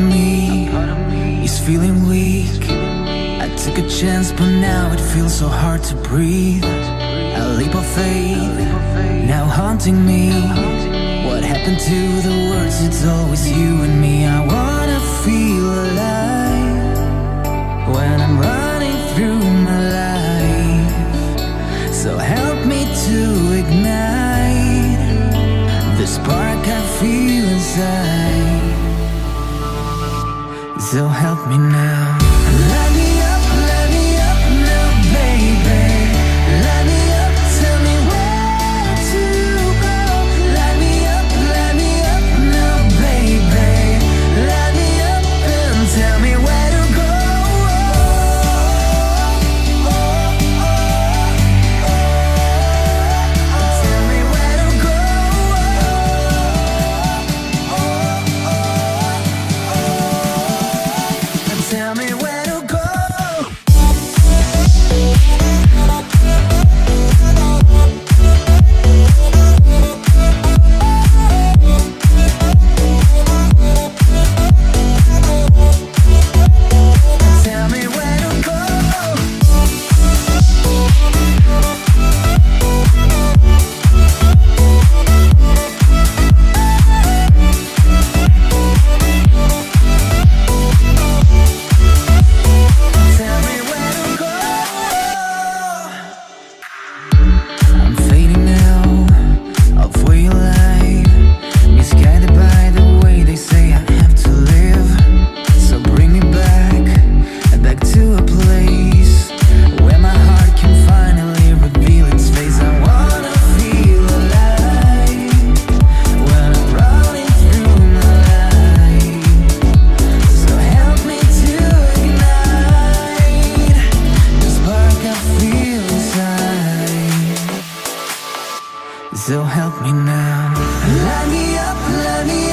of me is feeling weak. I took a chance, but now it feels so hard to breathe. A leap of faith, now haunting me. What happened to the words? It's always you and me. I wanna feel alive when I'm running through my life. So help me to ignite the spark I feel inside. So help me now. so help me now. Light me up, light me up.